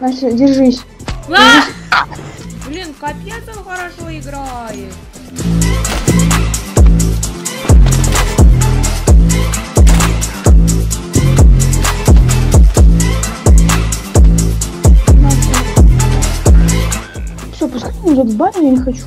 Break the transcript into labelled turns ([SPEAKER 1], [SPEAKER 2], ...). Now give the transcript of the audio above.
[SPEAKER 1] Настя, держись.
[SPEAKER 2] А! Блин, капец он хорошо играет.
[SPEAKER 1] Пускай он идет в баню, я не хочу.